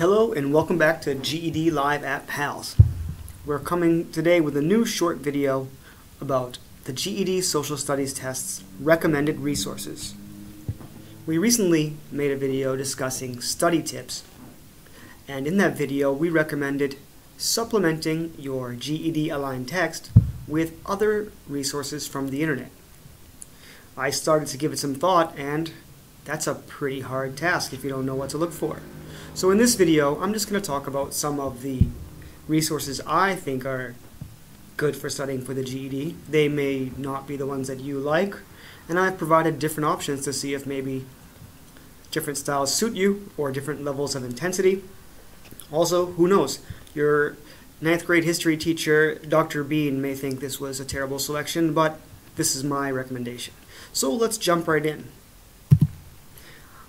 Hello and welcome back to GED Live at PALS. We're coming today with a new short video about the GED Social Studies Test's recommended resources. We recently made a video discussing study tips, and in that video we recommended supplementing your GED aligned text with other resources from the internet. I started to give it some thought, and that's a pretty hard task if you don't know what to look for. So in this video, I'm just going to talk about some of the resources I think are good for studying for the GED. They may not be the ones that you like, and I've provided different options to see if maybe different styles suit you or different levels of intensity. Also, who knows? Your ninth grade history teacher, Dr. Bean, may think this was a terrible selection, but this is my recommendation. So let's jump right in.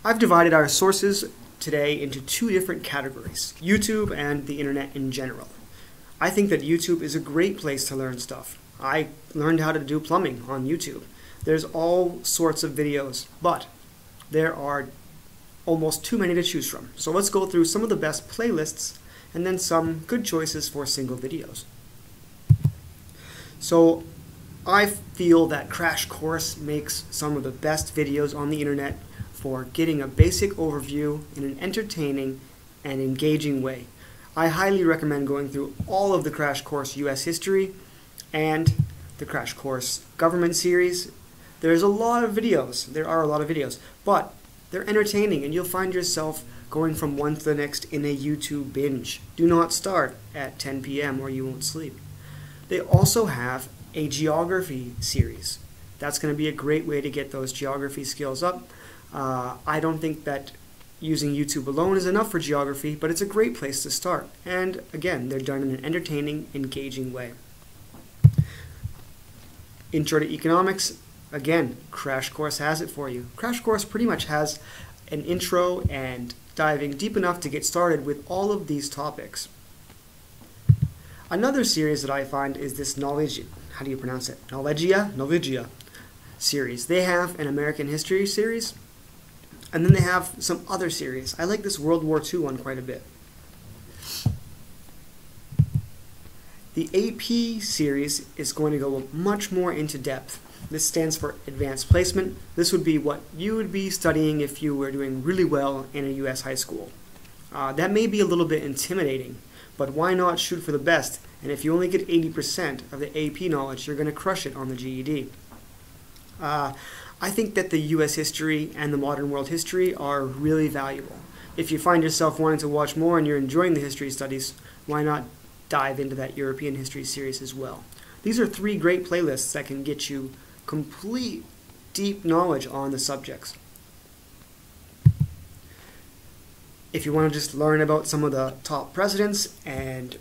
I've divided our sources today into two different categories YouTube and the internet in general. I think that YouTube is a great place to learn stuff. I learned how to do plumbing on YouTube. There's all sorts of videos, but there are almost too many to choose from. So let's go through some of the best playlists and then some good choices for single videos. So I feel that Crash Course makes some of the best videos on the internet for getting a basic overview in an entertaining and engaging way. I highly recommend going through all of the Crash Course US History and the Crash Course Government series. There's a lot of videos. There are a lot of videos, but they're entertaining and you'll find yourself going from one to the next in a YouTube binge. Do not start at 10 p.m. or you won't sleep. They also have a geography series. That's going to be a great way to get those geography skills up. Uh, I don't think that using YouTube alone is enough for geography, but it's a great place to start. And again, they're done in an entertaining, engaging way. Intro to Economics, again, Crash Course has it for you. Crash Course pretty much has an intro and diving deep enough to get started with all of these topics. Another series that I find is this knowledge, how do you pronounce it? Knowledgia? Knowledgia series. They have an American history series, and then they have some other series. I like this World War II one quite a bit. The AP series is going to go much more into depth. This stands for Advanced Placement. This would be what you would be studying if you were doing really well in a U.S. high school. Uh, that may be a little bit intimidating, but why not shoot for the best? And if you only get 80% of the AP knowledge, you're going to crush it on the GED. Uh, I think that the U.S. history and the modern world history are really valuable. If you find yourself wanting to watch more and you're enjoying the history studies, why not dive into that European history series as well? These are three great playlists that can get you complete deep knowledge on the subjects. If you want to just learn about some of the top presidents and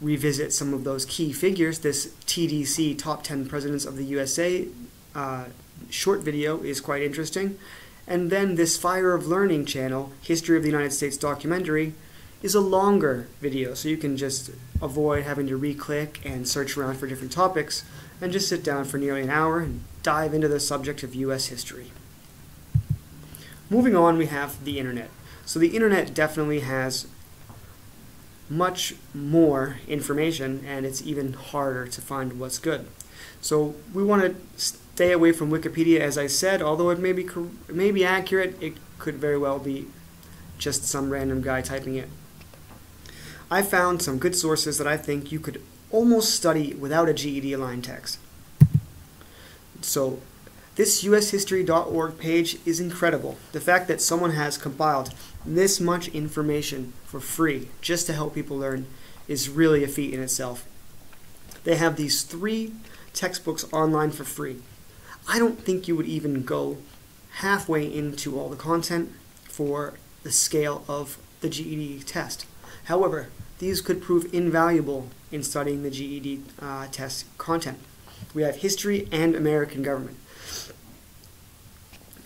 revisit some of those key figures, this TDC Top 10 Presidents of the USA uh, short video is quite interesting. And then this Fire of Learning channel, History of the United States documentary, is a longer video, so you can just avoid having to re-click and search around for different topics, and just sit down for nearly an hour and dive into the subject of U.S. history. Moving on, we have the internet. So the internet definitely has much more information, and it's even harder to find what's good. So we want to Stay away from Wikipedia, as I said, although it may be, may be accurate, it could very well be just some random guy typing it. I found some good sources that I think you could almost study without a GED aligned text. So this ushistory.org page is incredible. The fact that someone has compiled this much information for free just to help people learn is really a feat in itself. They have these three textbooks online for free. I don't think you would even go halfway into all the content for the scale of the GED test. However, these could prove invaluable in studying the GED uh, test content. We have history and American government.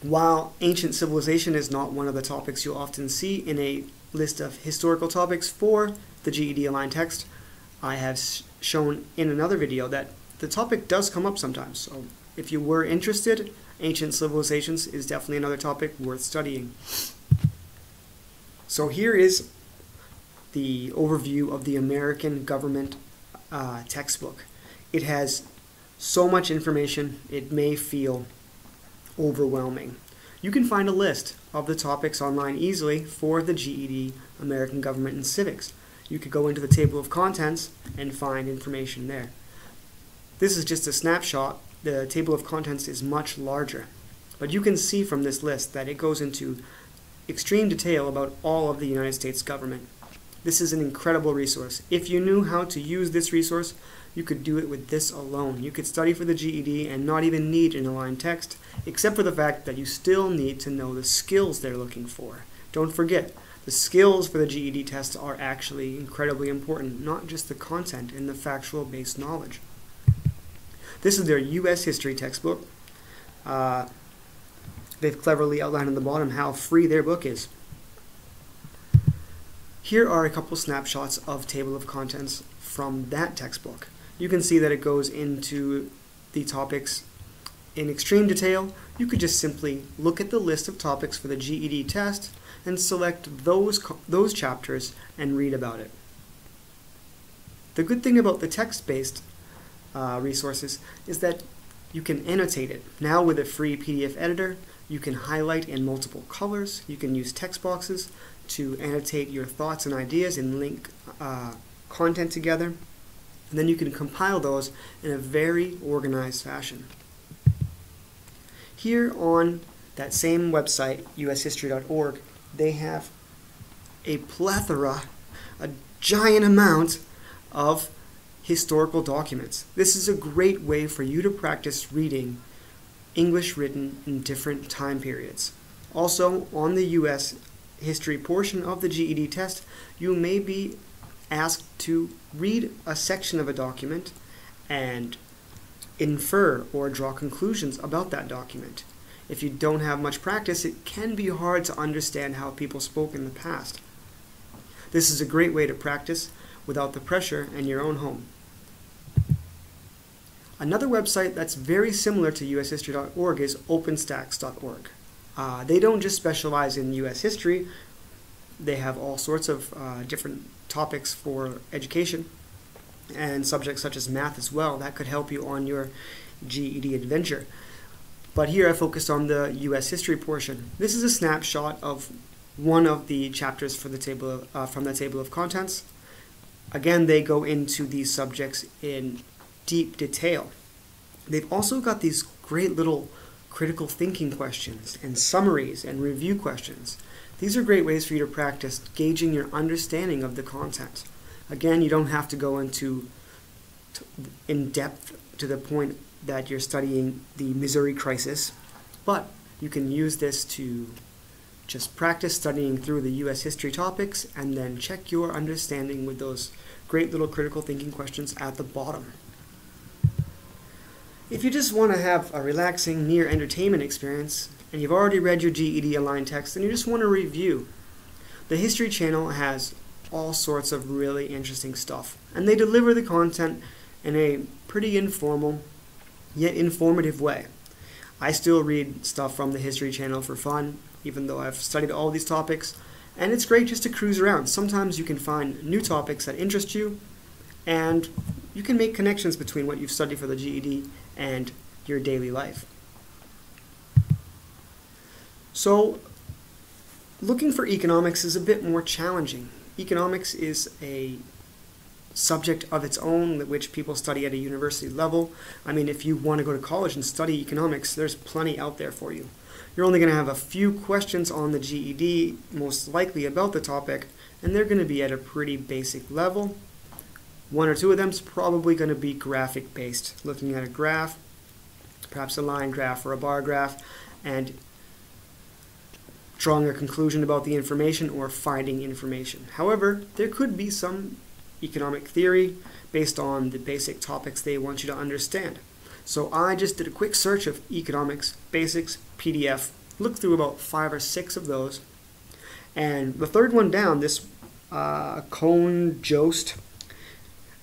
While ancient civilization is not one of the topics you'll often see in a list of historical topics for the GED aligned text, I have shown in another video that the topic does come up sometimes. So if you were interested, ancient civilizations is definitely another topic worth studying. So here is the overview of the American government uh, textbook. It has so much information, it may feel overwhelming. You can find a list of the topics online easily for the GED American Government and Civics. You could go into the table of contents and find information there. This is just a snapshot. The table of contents is much larger. But you can see from this list that it goes into extreme detail about all of the United States government. This is an incredible resource. If you knew how to use this resource, you could do it with this alone. You could study for the GED and not even need an aligned text, except for the fact that you still need to know the skills they're looking for. Don't forget, the skills for the GED test are actually incredibly important, not just the content and the factual based knowledge. This is their U.S. history textbook. Uh, they've cleverly outlined on the bottom how free their book is. Here are a couple snapshots of table of contents from that textbook. You can see that it goes into the topics in extreme detail. You could just simply look at the list of topics for the GED test and select those, those chapters and read about it. The good thing about the text-based uh, resources is that you can annotate it. Now with a free PDF editor, you can highlight in multiple colors. You can use text boxes to annotate your thoughts and ideas and link uh, content together. And then you can compile those in a very organized fashion. Here on that same website, ushistory.org, they have a plethora, a giant amount of historical documents. This is a great way for you to practice reading English written in different time periods. Also, on the U.S. history portion of the GED test, you may be asked to read a section of a document and infer or draw conclusions about that document. If you don't have much practice, it can be hard to understand how people spoke in the past. This is a great way to practice without the pressure in your own home. Another website that's very similar to ushistory.org is openstax.org. Uh, they don't just specialize in U.S. history, they have all sorts of uh, different topics for education and subjects such as math as well. That could help you on your GED adventure. But here I focused on the U.S. history portion. This is a snapshot of one of the chapters for the table of, uh, from the table of contents. Again, they go into these subjects in deep detail. They've also got these great little critical thinking questions and summaries and review questions. These are great ways for you to practice gauging your understanding of the content. Again, you don't have to go into in depth to the point that you're studying the Missouri crisis, but you can use this to just practice studying through the U.S. history topics and then check your understanding with those great little critical thinking questions at the bottom. If you just want to have a relaxing, near entertainment experience, and you've already read your GED aligned text, and you just want to review, the History Channel has all sorts of really interesting stuff. And they deliver the content in a pretty informal, yet informative way. I still read stuff from the History Channel for fun, even though I've studied all these topics, and it's great just to cruise around. Sometimes you can find new topics that interest you, and you can make connections between what you've studied for the GED and your daily life. So, looking for economics is a bit more challenging. Economics is a subject of its own which people study at a university level. I mean, if you want to go to college and study economics, there's plenty out there for you. You're only going to have a few questions on the GED, most likely about the topic, and they're going to be at a pretty basic level. One or two of them is probably going to be graphic based, looking at a graph, perhaps a line graph or a bar graph, and drawing a conclusion about the information or finding information. However, there could be some economic theory based on the basic topics they want you to understand. So I just did a quick search of economics basics PDF, looked through about five or six of those, and the third one down, this uh, Cone Jost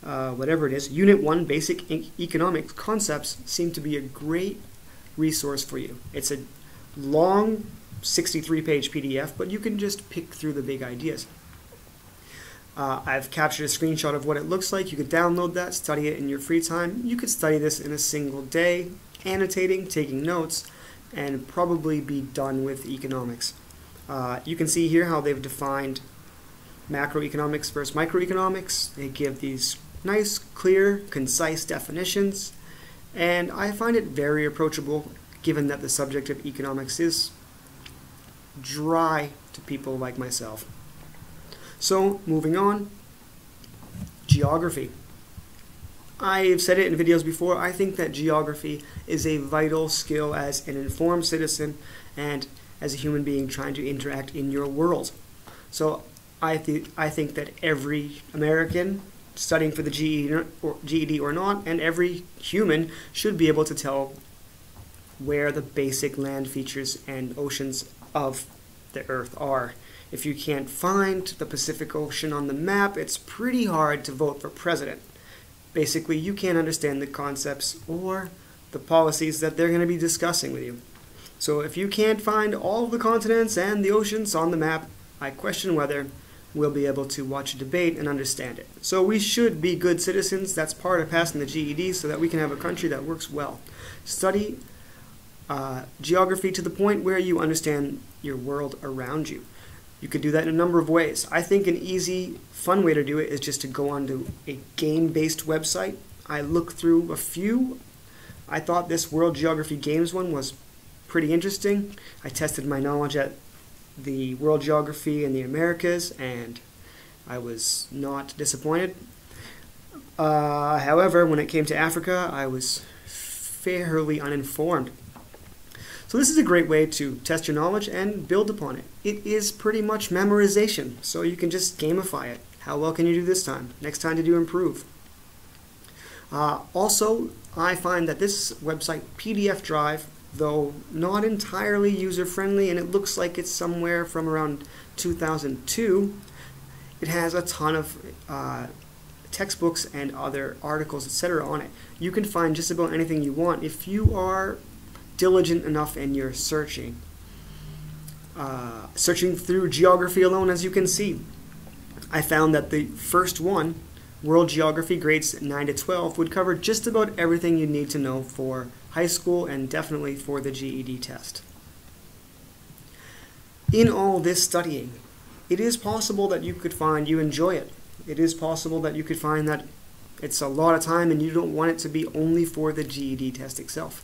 uh, whatever it is, Unit 1 Basic e- Concepts seem to be a great resource for you. It's a long 63 page PDF, but you can just pick through the big ideas. Uh, I've captured a screenshot of what it looks like. You could download that, study it in your free time. You could study this in a single day, annotating, taking notes, and probably be done with economics. Uh, you can see here how they've defined macroeconomics versus microeconomics. They give these nice, clear, concise definitions, and I find it very approachable given that the subject of economics is dry to people like myself. So, moving on, geography. I've said it in videos before, I think that geography is a vital skill as an informed citizen and as a human being trying to interact in your world. So I, th- I think that every American studying for the GED or, not, and every human should be able to tell where the basic land features and oceans of the Earth are. If you can't find the Pacific Ocean on the map, it's pretty hard to vote for president. Basically, you can't understand the concepts or the policies that they're going to be discussing with you. So if you can't find all the continents and the oceans on the map, I question whether we'll be able to watch a debate and understand it. So we should be good citizens. That's part of passing the GED so that we can have a country that works well. Study uh, geography to the point where you understand your world around you. You could do that in a number of ways. I think an easy, fun way to do it is just to go onto a game based website. I looked through a few. I thought this World Geography Games one was pretty interesting. I tested my knowledge at the World Geography in the Americas, and I was not disappointed. Uh, however, when it came to Africa, I was fairly uninformed. So this is a great way to test your knowledge and build upon it. It is pretty much memorization, so you can just gamify it. How well can you do this time? Next time did you improve? Uh, also, I find that this website, PDF Drive, though not entirely user-friendly, and it looks like it's somewhere from around 2002, it has a ton of uh, textbooks and other articles, etc. on it. You can find just about anything you want if you are diligent enough and you're searching. Uh, searching through geography alone, as you can see, I found that the first one, World Geography grades 9 to 12, would cover just about everything you need to know for high school and definitely for the GED test. In all this studying, it is possible that you could find you enjoy it. It is possible that you could find that it's a lot of time and you don't want it to be only for the GED test itself.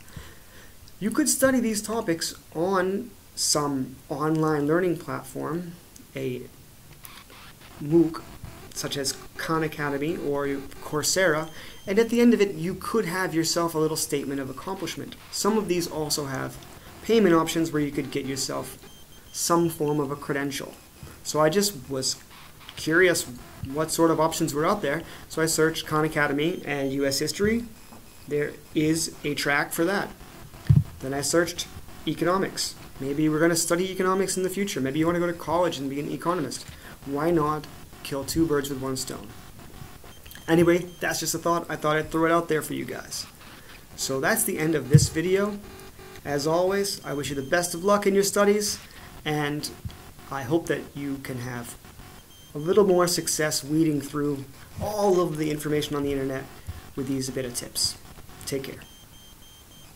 You could study these topics on some online learning platform, a MOOC, such as Khan Academy or Coursera, and at the end of it, you could have yourself a little statement of accomplishment. Some of these also have payment options where you could get yourself some form of a credential. So I just was curious what sort of options were out there, so I searched Khan Academy and US History. There is a track for that. Then I searched economics. Maybe we're going to study economics in the future. Maybe you want to go to college and be an economist. Why not kill two birds with one stone? Anyway, that's just a thought. I thought I'd throw it out there for you guys. So that's the end of this video. As always, I wish you the best of luck in your studies, and I hope that you can have a little more success weeding through all of the information on the internet with these a bit of tips. Take care.